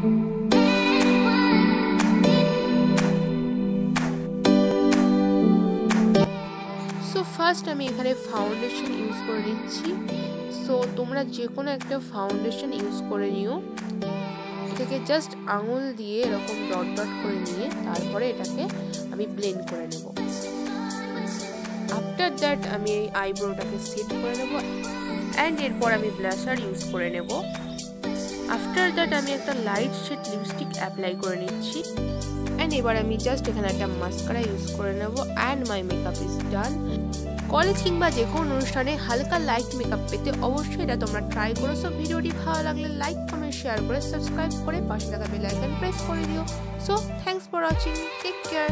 So first আমি এখানে foundation use করে নিচ্ছি। সো তোমরা যে কোনো একটা ফাউন্ডেশন ইউজ করে নিও। থেকে জাস্ট আঙুল দিয়ে এরকম ডট ডট করে নিয়ে তারপরে এটাকে আমি ব্লেন্ড করে নেব। আফটার দ্যাট আমি এই আইব্রোটাকে সেট করে নেব। অ্যান্ড এরপর আমি ব্লাশার ইউজ করে নেব। আফটার দ্যাট আমি একটা লাইট শেড লিপস্টিক অ্যাপ্লাই করে নিচ্ছি। অ্যান্ড এবার আমি জাস্ট এখানে একটা মাস্কারা ইউজ করে নেব and my makeup is done college কিংবা যে কোনো অনুষ্ঠানে হালকা লাইট মেকআপ পেতে অবশ্যই এটা তোমরা ট্রাই করো। সো ভিডিওটি ভালো লাগলে লাইক কমেন্ট শেয়ার করে সাবস্ক্রাইব করে পাশে থাকা বেল আইকন প্রেস করে দিও। So thanks for watching take care